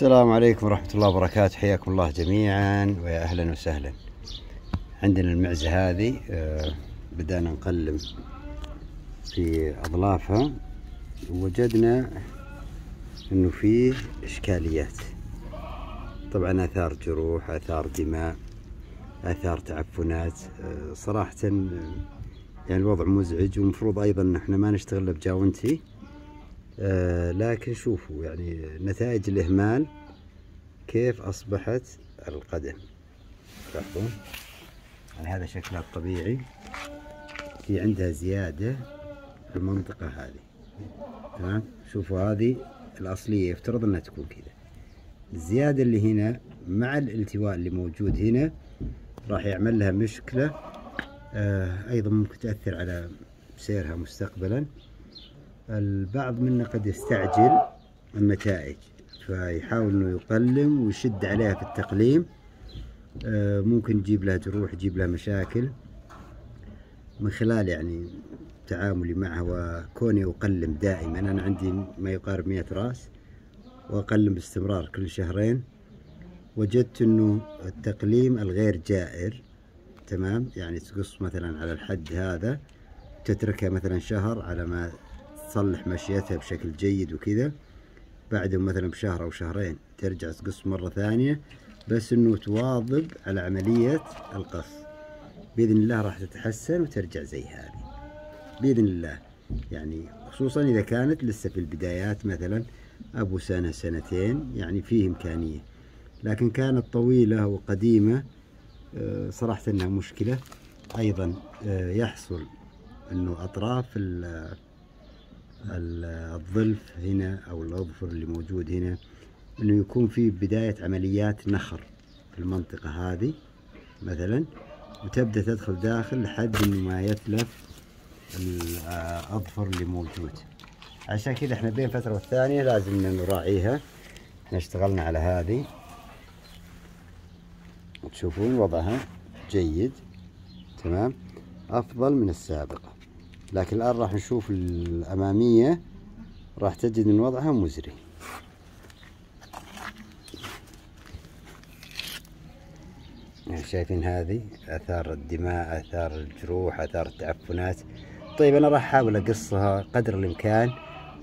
السلام عليكم ورحمة الله وبركاته. حياكم الله جميعا ويا أهلا وسهلا. عندنا المعزة هذه آه، بدأنا نقلم في أظلافها. ووجدنا أنه فيه إشكاليات. طبعا آثار جروح آثار دماء آثار تعفنات. آه، صراحة آه، يعني الوضع مزعج ومفروض أيضا أن إحنا ما نشتغل بجاونتي آه، لكن شوفوا يعني نتائج الإهمال كيف أصبحت القدم. لاحظون يعني هذا شكلها الطبيعي في عندها زيادة في المنطقة هذه. تمام؟ شوفوا هذه الأصلية يفترض أنها تكون كذا. الزيادة اللي هنا مع الالتواء اللي موجود هنا راح يعمل لها مشكلة آه أيضا ممكن تأثر على سيرها مستقبلا. البعض منا قد يستعجل النتائج فيحاول إنه يقلم ويشد عليها في التقليم. آه، ممكن تجيب لها جروح تجيب لها مشاكل. من خلال يعني تعاملي معها وكوني أقلم دائما أنا عندي ما يقارب مئة رأس وأقلم باستمرار كل شهرين. وجدت أنه التقليم الغير جائر تمام؟ يعني تقص مثلا على الحد هذا تتركها مثلا شهر على ما تصلح مشيتها بشكل جيد وكذا بعدهم مثلا بشهر أو شهرين ترجع تقص مرة ثانية بس إنه تواظب على عملية القص. بإذن الله راح تتحسن وترجع زي هذه. بإذن الله. يعني خصوصا إذا كانت لسه في البدايات مثلا أبو سنة سنتين يعني فيه إمكانية. لكن كانت طويلة وقديمة آه، صراحة إنها مشكلة. أيضا آه، يحصل إنه أطراف الظلف هنا أو الأظفر اللي موجود هنا إنه يكون في بداية عمليات نخر في المنطقة هذه مثلا وتبدأ تدخل داخل لحد ما يتلف الأظفر اللي موجود. عشان كذا إحنا بين فترة والثانية لازم نراعيها. إحنا اشتغلنا على هذه. تشوفون وضعها جيد. تمام؟ أفضل من السابقة لكن الآن راح نشوف الأمامية راح تجد أن وضعها مزري. يعني شايفين هذه؟ آثار الدماء آثار الجروح آثار التعفنات. طيب أنا راح أحاول أقصها قدر الإمكان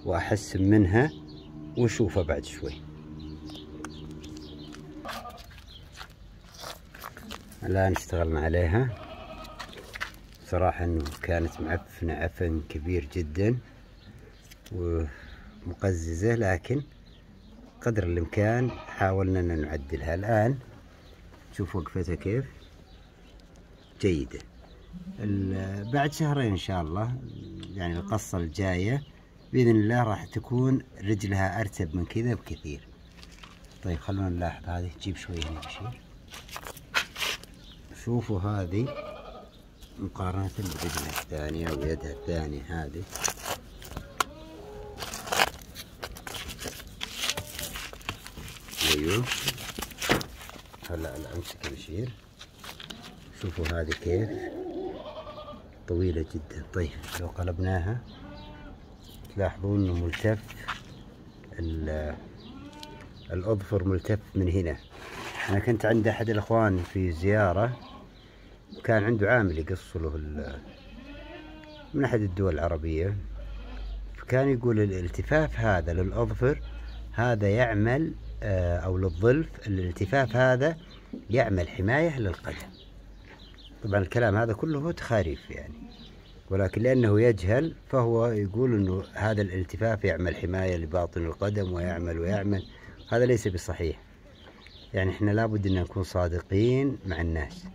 وأحسن منها ونشوفها بعد شوي. الآن اشتغلنا عليها. صراحة إنه كانت معفنة عفن كبير جدا ومقززة لكن قدر الإمكان حاولنا إن نعدلها. الآن شوف وقفتها كيف. جيدة. بعد شهرين إن شاء الله يعني القصة الجاية بإذن الله راح تكون رجلها أرتب من كذا بكثير. طيب خلونا نلاحظ هذه تجيب شوي هنا بشير شوفوا هذه. مقارنة برجلها الثانية ويدها الثانية هذه. أيوه. هلأ هلأ أمسك بشير شوفوا هذه كيف. طويلة جدا. طيب لو قلبناها تلاحظون إنه ملتف ال- الأظفر ملتف من هنا. أنا كنت عند أحد الإخوان في زيارة. كان عنده عامل يقص له من أحد الدول العربية. فكان يقول الالتفاف هذا للأظفر هذا يعمل آه، أو للظلف الالتفاف هذا يعمل حماية للقدم. طبعا الكلام هذا كله هو تخاريف يعني. ولكن لأنه يجهل فهو يقول أنه هذا الالتفاف يعمل حماية لباطن القدم ويعمل ويعمل. هذا ليس بصحيح. يعني إحنا لابد أن نكون صادقين مع الناس.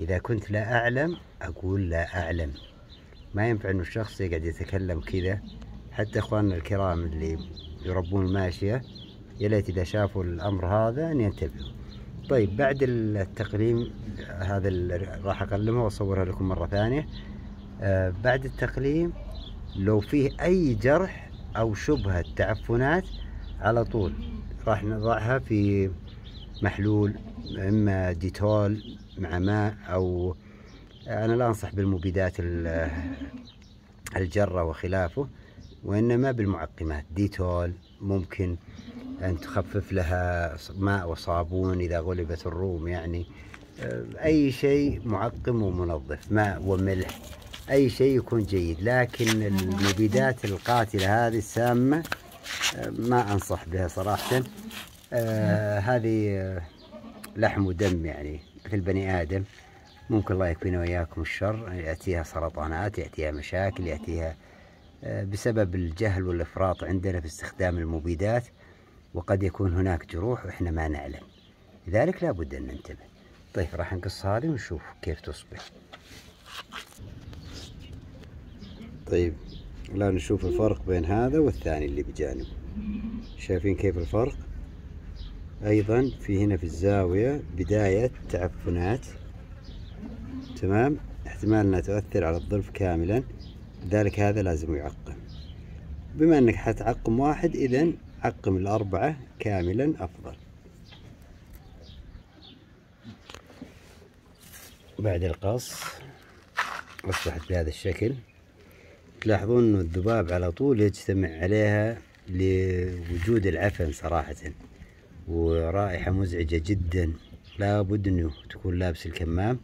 إذا كنت لا أعلم أقول لا أعلم. ما ينفع إنه الشخص يقعد يتكلم كذا. حتى إخواننا الكرام اللي يربون الماشية يا ليت إذا شافوا الأمر هذا أن ينتبهوا. طيب بعد التقليم هذا راح أقلمه وأصورها لكم مرة ثانية. آه بعد التقليم لو فيه أي جرح أو شبهة تعفنات على طول راح نضعها في محلول إما ديتول مع ماء أو أنا لا أنصح بالمبيدات ال- الجرة وخلافه وإنما بالمعقمات. ديتول ممكن أن تخفف لها ماء وصابون إذا غلبت الروم يعني آه، أي شيء معقم ومنظف ماء وملح أي شيء يكون جيد. لكن المبيدات القاتلة هذه السامة آه، ما أنصح بها صراحة. آه هذه آه، لحم ودم يعني مثل بني آدم. ممكن الله يكفينا وإياكم الشر. يأتيها سرطانات يأتيها مشاكل يأتيها آه بسبب الجهل والإفراط عندنا في استخدام المبيدات وقد يكون هناك جروح وإحنا ما نعلم. لذلك لابد أن ننتبه. طيب راح نقص هذه ونشوف كيف تصبح. طيب الآن نشوف الفرق بين هذا والثاني اللي بجانب شايفين كيف الفرق؟ أيضا في هنا في الزاوية بداية تعفنات. تمام؟ احتمال أنها تؤثر على الظرف كاملا. لذلك هذا لازم يعقم. بما أنك حتعقم واحد إذا عقم الأربعة كاملا أفضل. بعد القص أصبحت بهذا الشكل. تلاحظون أن الذباب على طول يجتمع عليها لوجود العفن صراحة. ورائحة مزعجة جدا. لابد أنه تكون لابس الكمام.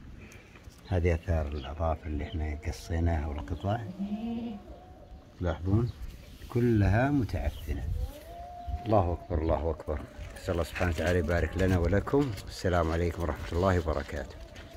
هذه أثار الأظافر اللي إحنا قصيناها والقطع. تلاحظون كلها متعفنة. الله أكبر الله أكبر. نسأل الله سبحانه وتعالى يبارك لنا ولكم. السلام عليكم ورحمة الله وبركاته.